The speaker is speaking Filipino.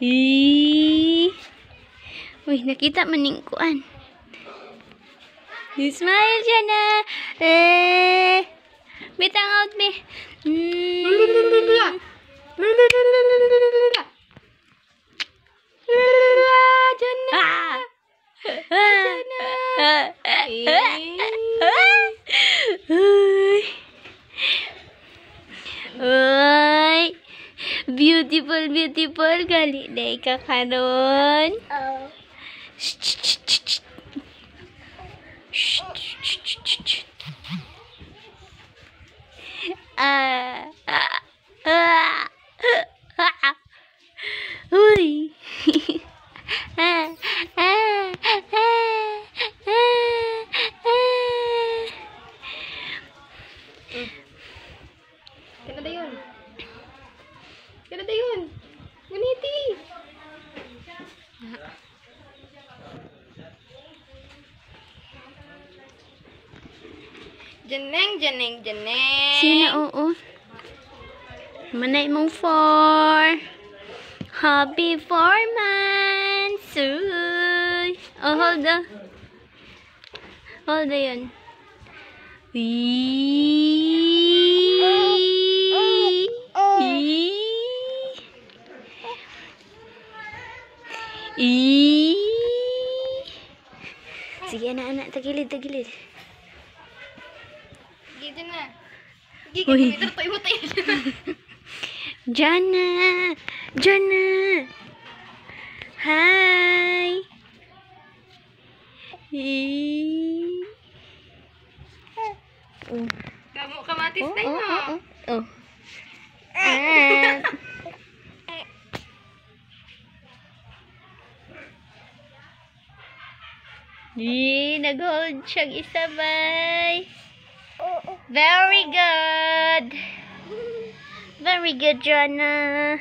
Hi. Uy, nakita maningkuan. Smile siya na. Eh. Bitang out, me. Mm. Diyan na. Diyan na. Uy. Uy. Beautiful, beautiful. Gali na ikakaroon. Oh. Shh, shh, shh, shh, shh. Shh, shh, shh, Janeng, janeng, janeng. Sino oo? Manay mong four. Happy four months. Uy. Oh, hold on. Hold on yun. Eee. Eee. Eee. Sige, anak-anak. Tagilid, tagilid. Gigi na. Gigi, Uy. na tayo tayo. Jana! Jana! Hi! Hey. Oh. Kamu kamatis Oh, tayo oh, oh, oh. Oh. Ah. Di, nag-hold siyang isabay. Very good. Very good, Jana.